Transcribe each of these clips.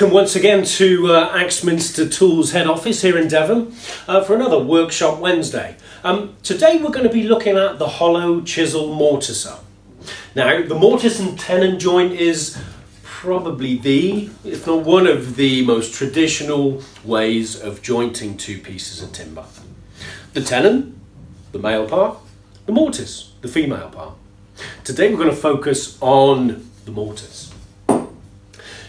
welcome once again to uh, Axminster Tools head office here in Devon uh, for another Workshop Wednesday. Um, today we're going to be looking at the hollow chisel mortiser. Now the mortise and tenon joint is probably the, if not one of the most traditional ways of jointing two pieces of timber. The tenon, the male part, the mortise, the female part. Today we're going to focus on the mortise.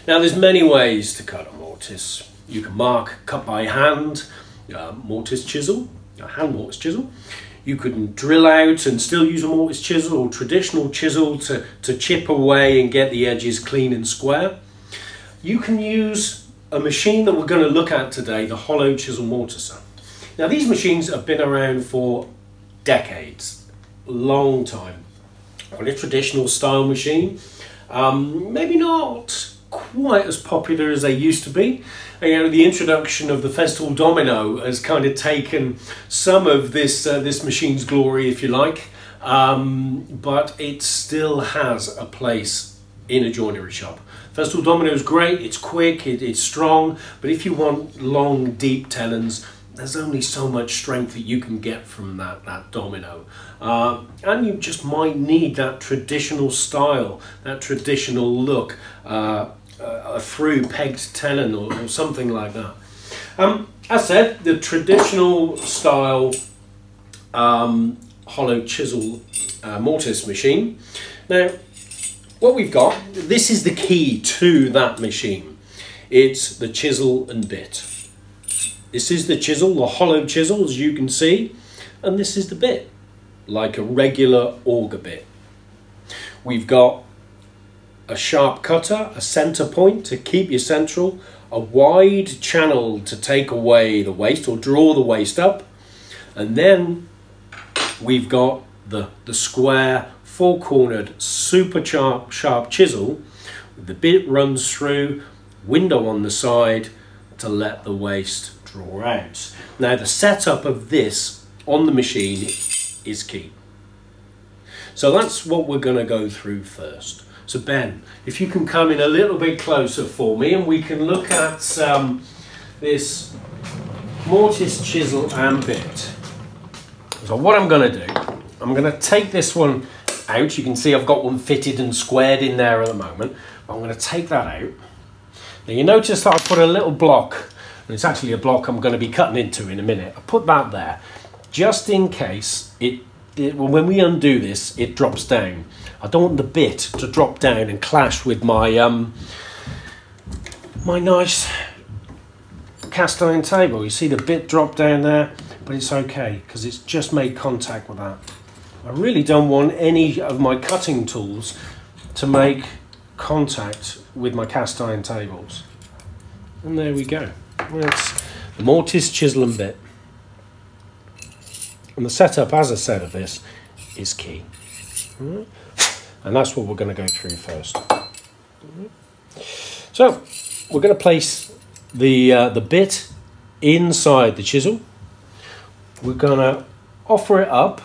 Now there's many ways to cut a mortise. You can mark cut by hand, uh, mortise chisel, a hand mortise chisel. You can drill out and still use a mortise chisel or traditional chisel to, to chip away and get the edges clean and square. You can use a machine that we're going to look at today, the hollow chisel mortiser. Now these machines have been around for decades, long time. On a traditional style machine, um, maybe not quite as popular as they used to be. You know, the introduction of the Festool Domino has kind of taken some of this uh, this machine's glory, if you like, um, but it still has a place in a joinery shop. Festool Domino is great, it's quick, it, it's strong, but if you want long, deep tenons, there's only so much strength that you can get from that, that domino. Uh, and you just might need that traditional style, that traditional look. Uh, a through pegged tenon or, or something like that. Um, as said, the traditional style um, hollow chisel uh, mortise machine. Now, what we've got, this is the key to that machine. It's the chisel and bit. This is the chisel, the hollow chisel, as you can see, and this is the bit, like a regular auger bit. We've got a sharp cutter, a center point to keep you central, a wide channel to take away the waste or draw the waste up, and then we've got the, the square, four-cornered, super sharp, sharp chisel. The bit runs through, window on the side to let the waste draw out. Now the setup of this on the machine is key. So that's what we're going to go through first. So Ben, if you can come in a little bit closer for me and we can look at um, this mortise chisel and bit. So what I'm going to do, I'm going to take this one out. You can see I've got one fitted and squared in there at the moment. I'm going to take that out. Now you notice that I put a little block, and it's actually a block I'm going to be cutting into in a minute. I put that there just in case it, when we undo this, it drops down. I don't want the bit to drop down and clash with my um, my nice cast iron table. You see the bit drop down there, but it's okay because it's just made contact with that. I really don't want any of my cutting tools to make contact with my cast iron tables. And there we go. That's the mortise, chisel and bit. And the setup, as I said, of this is key. And that's what we're going to go through first. So we're going to place the, uh, the bit inside the chisel. We're going to offer it up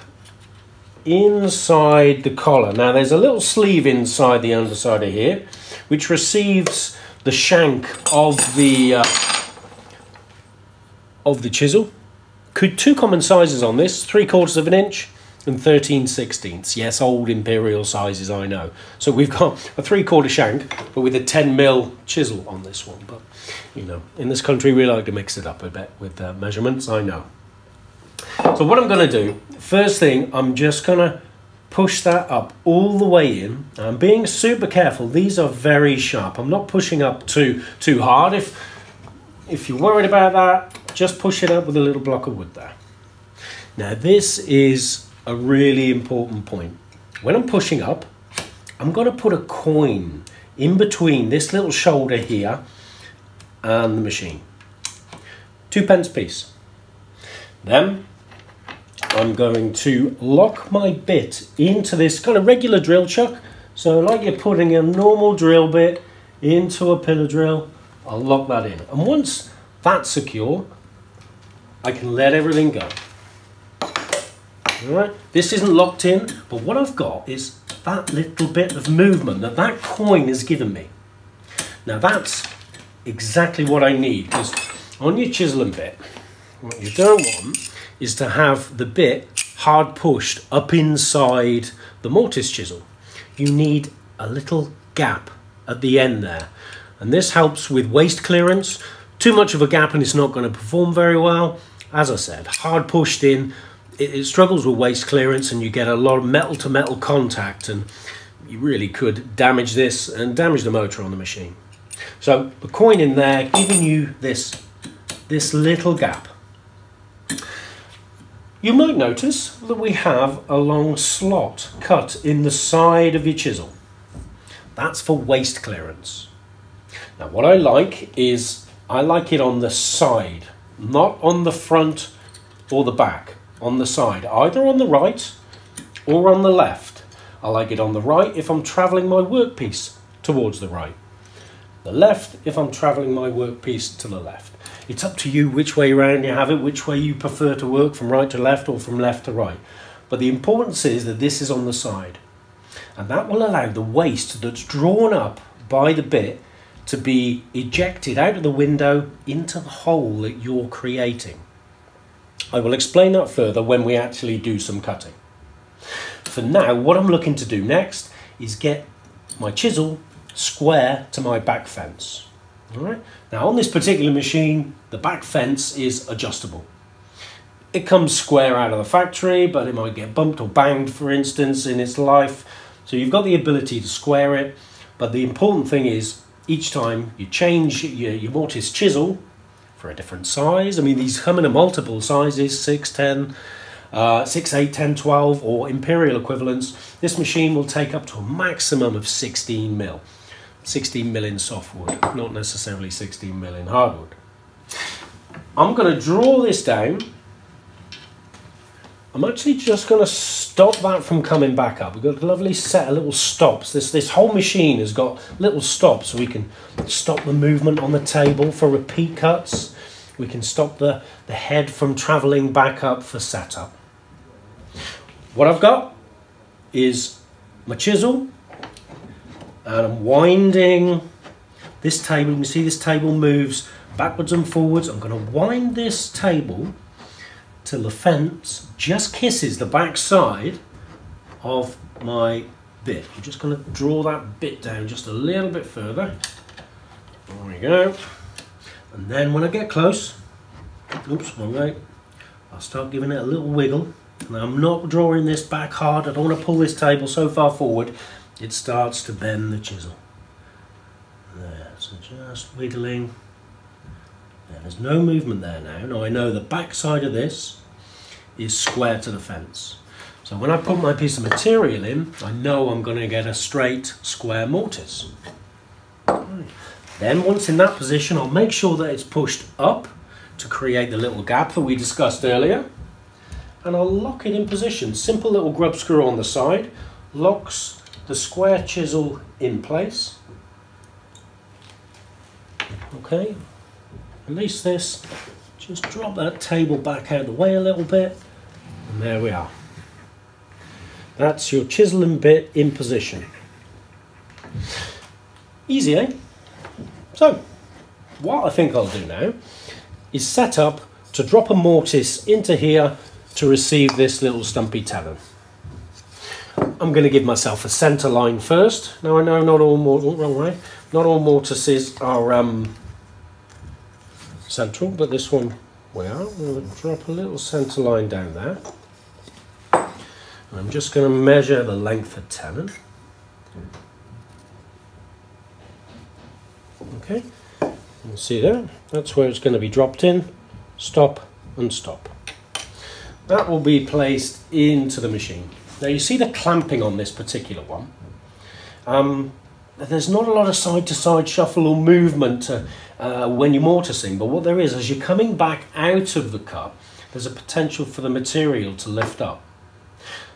inside the collar. Now there's a little sleeve inside the underside of here which receives the shank of the uh, of the chisel. Two common sizes on this, three quarters of an inch and 13 sixteenths. Yes, old imperial sizes, I know. So we've got a three quarter shank, but with a 10 mil chisel on this one. But, you know, in this country, we like to mix it up a bit with uh, measurements, I know. So what I'm going to do, first thing, I'm just going to push that up all the way in. I'm being super careful. These are very sharp. I'm not pushing up too too hard. If if you're worried about that, just push it up with a little block of wood there. Now this is a really important point. When I'm pushing up, I'm going to put a coin in between this little shoulder here and the machine. Two pence piece. Then I'm going to lock my bit into this kind of regular drill chuck. So like you're putting a normal drill bit into a pillar drill, I'll lock that in. And once that's secure, I can let everything go. Right, this isn't locked in, but what I've got is that little bit of movement that that coin has given me. Now that's exactly what I need because on your chisel and bit, what you don't want is to have the bit hard pushed up inside the mortise chisel. You need a little gap at the end there. And this helps with waste clearance. Too much of a gap and it's not going to perform very well. As I said, hard pushed in, it, it struggles with waste clearance and you get a lot of metal to metal contact and you really could damage this and damage the motor on the machine. So the coin in there giving you this, this little gap. You might notice that we have a long slot cut in the side of your chisel. That's for waste clearance. Now what I like is I like it on the side, not on the front or the back, on the side, either on the right or on the left. I like it on the right if I'm travelling my workpiece towards the right. The left if I'm travelling my workpiece to the left. It's up to you which way around you have it, which way you prefer to work, from right to left or from left to right. But the importance is that this is on the side. And that will allow the waste that's drawn up by the bit to be ejected out of the window into the hole that you're creating. I will explain that further when we actually do some cutting. For now, what I'm looking to do next is get my chisel square to my back fence. All right. Now on this particular machine, the back fence is adjustable. It comes square out of the factory, but it might get bumped or banged, for instance, in its life. So you've got the ability to square it, but the important thing is each time you change your, your mortise chisel for a different size. I mean, these come in a multiple sizes, 6, 10, uh, 6, 8, 10, 12, or imperial equivalents. This machine will take up to a maximum of 16 mil. 16 mil in softwood, not necessarily 16 mil in hardwood. I'm going to draw this down. I'm actually just going to stop that from coming back up. We've got a lovely set of little stops. This, this whole machine has got little stops so we can stop the movement on the table for repeat cuts. We can stop the, the head from travelling back up for setup. What I've got is my chisel, and I'm winding this table. You can see this table moves backwards and forwards. I'm going to wind this table till the fence just kisses the back side of my bit. I'm just going to draw that bit down just a little bit further. There we go. And then when I get close, oops, wrong way, I'll start giving it a little wiggle. I'm not drawing this back hard. I don't want to pull this table so far forward it starts to bend the chisel. There, so just wiggling. There, there's no movement there now. Now I know the back side of this is square to the fence. So when I put my piece of material in, I know I'm going to get a straight square mortise. Then once in that position, I'll make sure that it's pushed up to create the little gap that we discussed earlier. And I'll lock it in position. Simple little grub screw on the side, locks the square chisel in place. Okay, release this, just drop that table back out of the way a little bit, and there we are. That's your chisel and bit in position. Easy, eh? So, what I think I'll do now is set up to drop a mortise into here to receive this little stumpy tenon. I'm going to give myself a centre line first. Now I know not all mortar, wrong way, not all mortises are um, central, but this one we are. I'm going to drop a little centre line down there. And I'm just going to measure the length of tenon. Okay, you see there, that's where it's going to be dropped in, stop and stop. That will be placed into the machine. Now you see the clamping on this particular one. Um, there's not a lot of side-to-side -side shuffle or movement uh, uh, when you're mortising, but what there is, as you're coming back out of the cup, there's a potential for the material to lift up.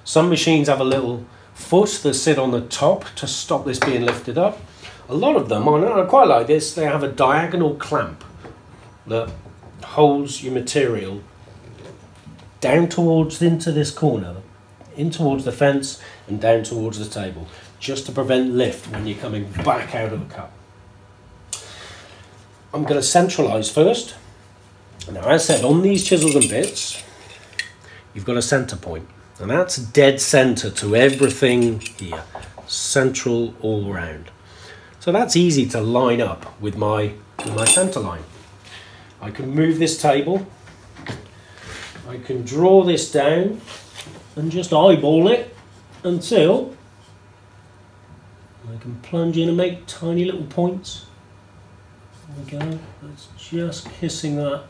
Some machines have a little foot that sit on the top to stop this being lifted up. A lot of them, I quite like this, they have a diagonal clamp that holds your material down towards into this corner in towards the fence and down towards the table, just to prevent lift when you're coming back out of the cup. I'm going to centralise first. Now, as I said, on these chisels and bits, you've got a centre point, and that's dead centre to everything here, central all round. So that's easy to line up with my, with my centre line. I can move this table, I can draw this down and just eyeball it until I can plunge in and make tiny little points. There we go, that's just kissing that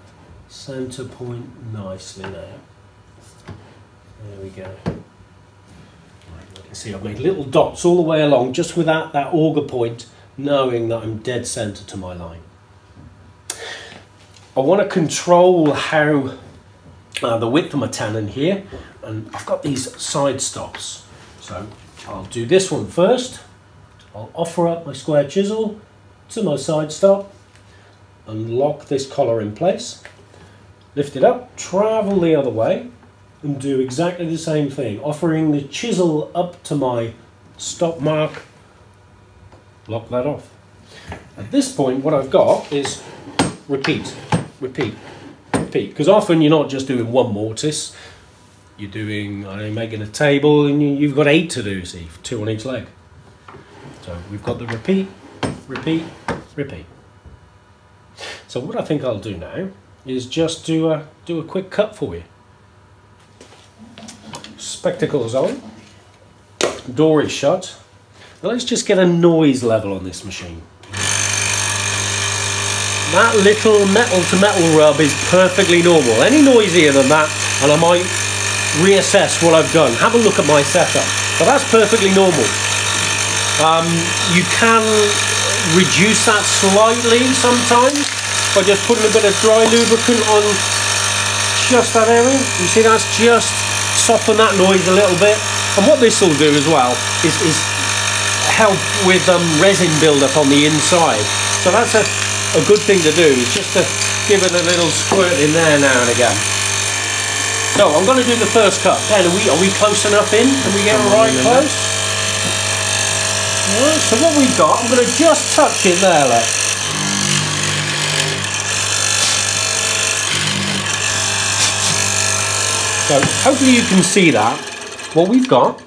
centre point nicely now. There we go. You can see I've made little dots all the way along just without that auger point knowing that I'm dead centre to my line. I want to control how uh, the width of my tenon here and I've got these side stops so I'll do this one first I'll offer up my square chisel to my side stop and lock this collar in place lift it up travel the other way and do exactly the same thing offering the chisel up to my stop mark. Lock that off. At this point what I've got is repeat repeat repeat. Because often you're not just doing one mortise. You're doing I know, making a table and you've got eight to do see two on each leg. So we've got the repeat repeat repeat so what I think I'll do now is just do a do a quick cut for you spectacles on door is shut now let's just get a noise level on this machine that little metal to metal rub is perfectly normal. Any noisier than that, and I might reassess what I've done. Have a look at my setup. But that's perfectly normal. Um, you can reduce that slightly sometimes by just putting a bit of dry lubricant on just that area. You see that's just soften that noise a little bit. And what this will do as well is, is help with um, resin buildup on the inside. So that's a a good thing to do is just to give it a little squirt in there now and again. So I'm going to do the first cut. Then are we are we close enough in? Can we get right close? Right, so what we've got, I'm going to just touch it there, look. So hopefully you can see that. What we've got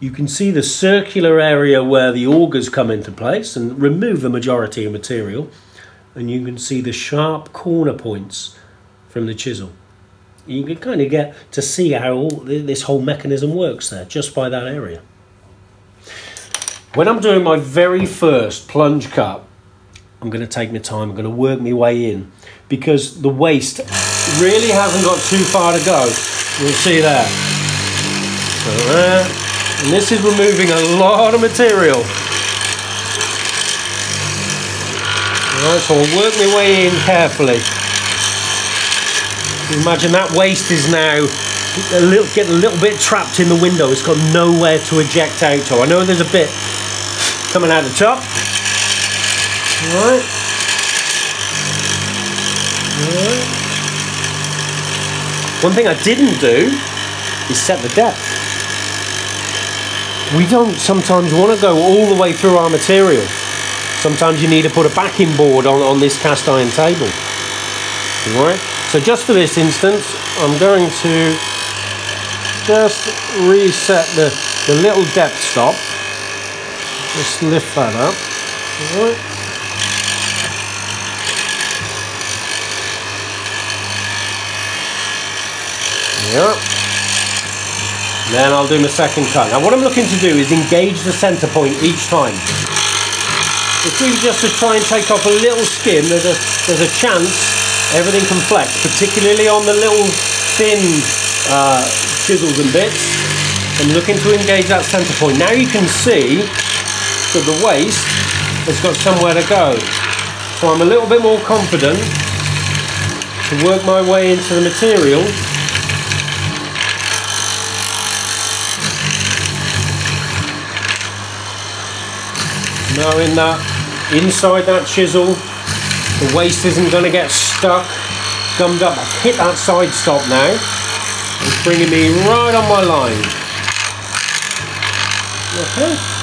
you can see the circular area where the augers come into place and remove the majority of material and you can see the sharp corner points from the chisel. You can kind of get to see how all, this whole mechanism works there just by that area. When I'm doing my very first plunge cut, I'm going to take my time, I'm going to work my way in because the waste really hasn't got too far to go. You'll see there. So there. And this is removing a lot of material. Right, so I'll work my way in carefully. Imagine that waste is now a little, getting a little bit trapped in the window. It's got nowhere to eject out of. I know there's a bit coming out the top. Right. Right. One thing I didn't do is set the depth we don't sometimes want to go all the way through our material. Sometimes you need to put a backing board on, on this cast iron table. Right. so just for this instance, I'm going to just reset the, the little depth stop. Just lift that up. Right. Yeah. Then I'll do my second cut. Now what I'm looking to do is engage the centre point each time. If we just to try and take off a little skin, there's a, there's a chance everything can flex, particularly on the little thin uh, chisels and bits. I'm looking to engage that centre point. Now you can see that the waste has got somewhere to go. So I'm a little bit more confident to work my way into the material knowing that inside that chisel the waste isn't going to get stuck gummed up I've hit that side stop now it's bringing me right on my line okay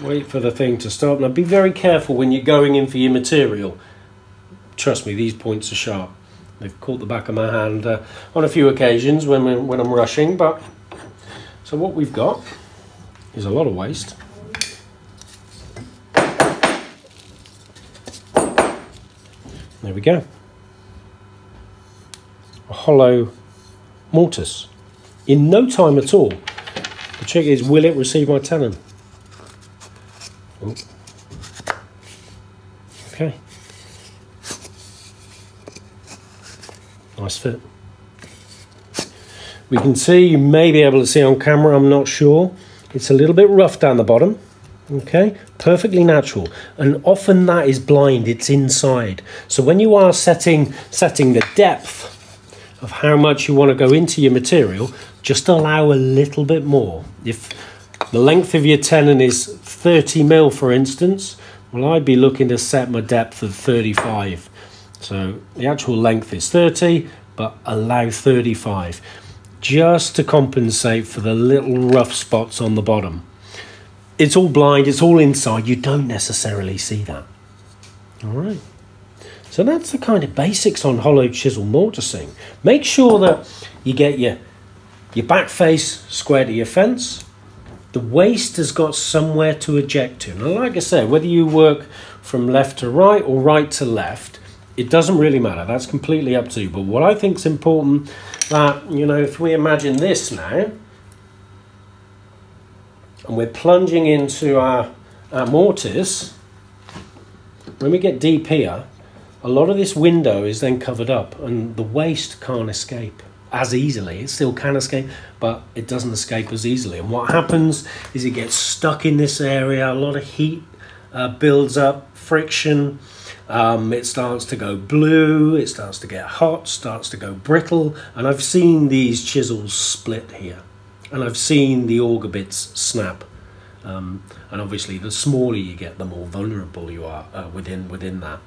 wait for the thing to stop. Now be very careful when you're going in for your material. Trust me, these points are sharp. They've caught the back of my hand uh, on a few occasions when, when I'm rushing, but so what we've got is a lot of waste. We go. A hollow mortise. In no time at all. The trick is, will it receive my tenon? Oh. Okay. Nice fit. We can see, you may be able to see on camera, I'm not sure. It's a little bit rough down the bottom. Okay, perfectly natural. And often that is blind, it's inside. So when you are setting, setting the depth of how much you want to go into your material, just allow a little bit more. If the length of your tenon is 30 mil, for instance, well, I'd be looking to set my depth of 35. So the actual length is 30, but allow 35, just to compensate for the little rough spots on the bottom it's all blind, it's all inside. You don't necessarily see that. All right. So that's the kind of basics on hollow chisel mortising. Make sure that you get your, your back face square to your fence. The waste has got somewhere to eject to. Now, like I said, whether you work from left to right or right to left, it doesn't really matter. That's completely up to you. But what I think is important that, you know, if we imagine this now, and we're plunging into our, our mortise, when we get deep here, a lot of this window is then covered up and the waste can't escape as easily. It still can escape, but it doesn't escape as easily. And what happens is it gets stuck in this area, a lot of heat uh, builds up, friction, um, it starts to go blue, it starts to get hot, starts to go brittle, and I've seen these chisels split here and I've seen the auger bits snap. Um, and obviously, the smaller you get, the more vulnerable you are uh, within within that.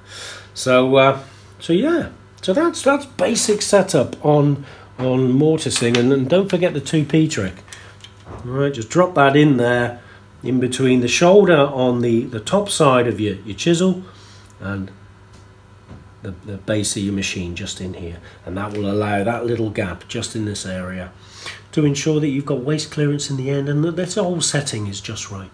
So, uh, so yeah, so that's that's basic setup on on mortising, and, and don't forget the two P trick. All right, just drop that in there, in between the shoulder on the the top side of your your chisel, and the, the base of your machine just in here and that will allow that little gap just in this area to ensure that you've got waste clearance in the end and that this whole setting is just right.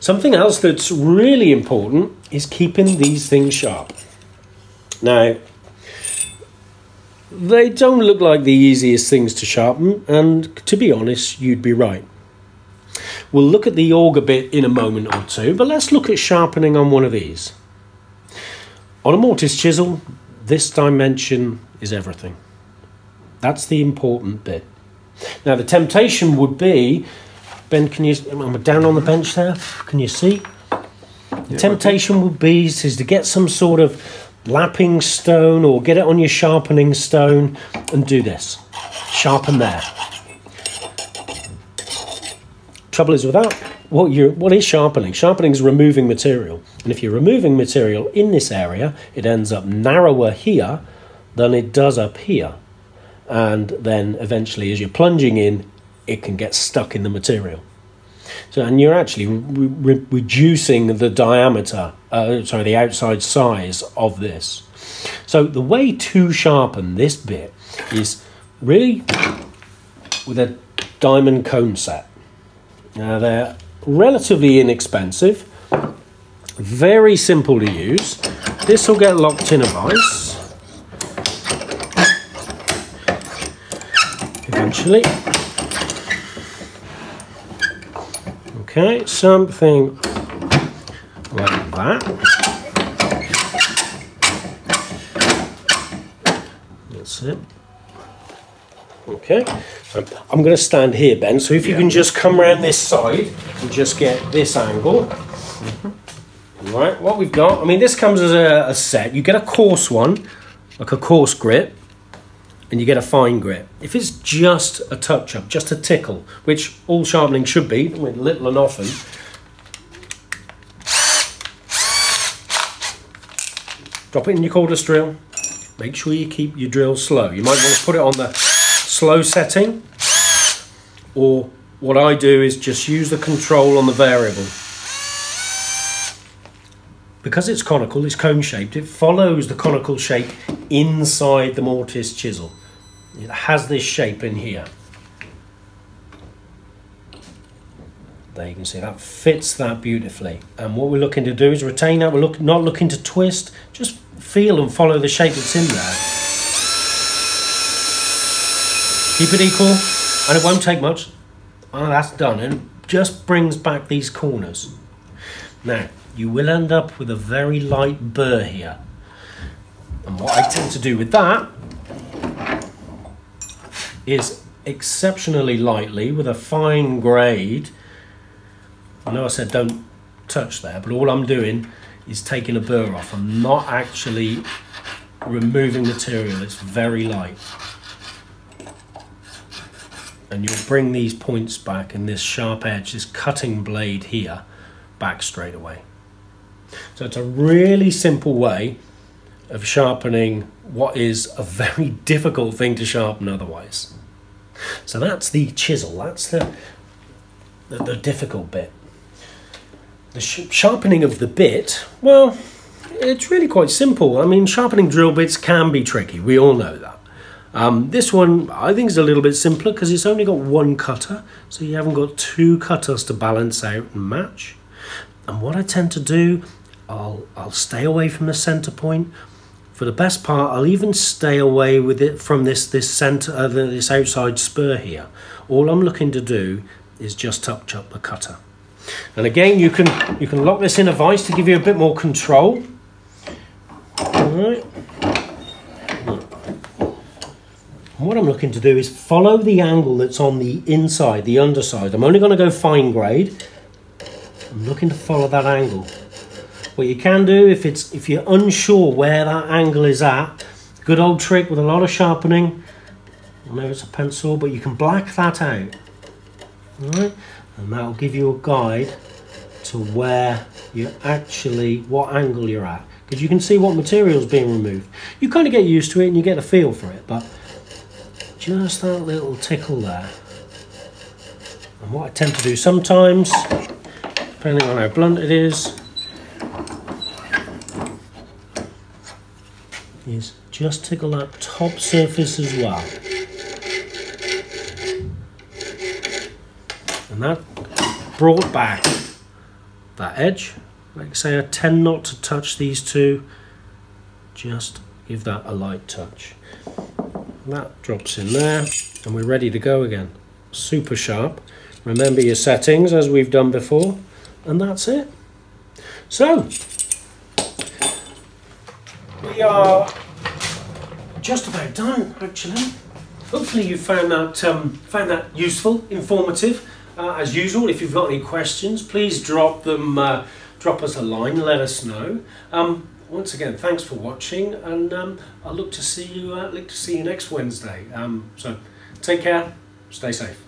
Something else that's really important is keeping these things sharp. Now, they don't look like the easiest things to sharpen, and to be honest, you'd be right. We'll look at the auger bit in a moment or two, but let's look at sharpening on one of these. On a mortise chisel, this dimension is everything. That's the important bit. Now the temptation would be, Ben, can you, I'm down on the bench there, can you see? The yeah, temptation would be is to get some sort of lapping stone or get it on your sharpening stone and do this. Sharpen there. Trouble is with that, what you what is sharpening? Sharpening is removing material. And if you're removing material in this area, it ends up narrower here than it does up here. And then eventually as you're plunging in, it can get stuck in the material. So, and you're actually re re reducing the diameter, uh, sorry, the outside size of this. So the way to sharpen this bit is really with a diamond cone set. Now they're relatively inexpensive, very simple to use. This will get locked in a vise. Eventually. Okay, something like that. That's it. Okay, um, I'm going to stand here, Ben. So if you yeah. can just come around this side and just get this angle. Mm -hmm. Right, what we've got, I mean, this comes as a, a, set. You get a coarse one, like a coarse grit, and you get a fine grit. If it's just a touch up, just a tickle, which all sharpening should be, little and often, drop it in your cordless drill. Make sure you keep your drill slow. You might want to put it on the slow setting or what I do is just use the control on the variable. Because it's conical, it's cone shaped, it follows the conical shape inside the mortise chisel. It has this shape in here. There you can see that fits that beautifully. And what we're looking to do is retain that. We're look, not looking to twist, just feel and follow the shape that's in there. Keep it equal, and it won't take much. Oh, that's done, and just brings back these corners. Now, you will end up with a very light burr here. And what I tend to do with that is exceptionally lightly with a fine grade. I know I said don't touch there, but all I'm doing is taking a burr off. I'm not actually removing material, it's very light and you'll bring these points back and this sharp edge, this cutting blade here, back straight away. So it's a really simple way of sharpening what is a very difficult thing to sharpen otherwise. So that's the chisel, that's the, the, the difficult bit. The sh sharpening of the bit, well, it's really quite simple. I mean, sharpening drill bits can be tricky, we all know that. Um, this one I think is a little bit simpler because it's only got one cutter, so you haven't got two cutters to balance out and match. And what I tend to do, I'll, I'll stay away from the center point. For the best part, I'll even stay away with it from this this center, uh, this outside spur here. All I'm looking to do is just touch up the cutter. And again, you can you can lock this in a vise to give you a bit more control. All right. And what I'm looking to do is follow the angle that's on the inside, the underside. I'm only going to go fine grade. I'm looking to follow that angle. What you can do if it's if you're unsure where that angle is at, good old trick with a lot of sharpening. I know it's a pencil, but you can black that out. Alright? And that'll give you a guide to where you're actually what angle you're at. Because you can see what material is being removed. You kind of get used to it and you get a feel for it, but just that little tickle there. And what I tend to do sometimes, depending on how blunt it is, is just tickle that top surface as well. And that brought back that edge. Like I say, I tend not to touch these two, just give that a light touch. That drops in there and we're ready to go again. Super sharp. Remember your settings as we've done before and that's it. So we are just about done actually hopefully you found that um, found that useful informative uh, as usual if you've got any questions please drop them uh, drop us a line let us know um, once again, thanks for watching, and um, I look to see you. Uh, look to see you next Wednesday. Um, so, take care. Stay safe.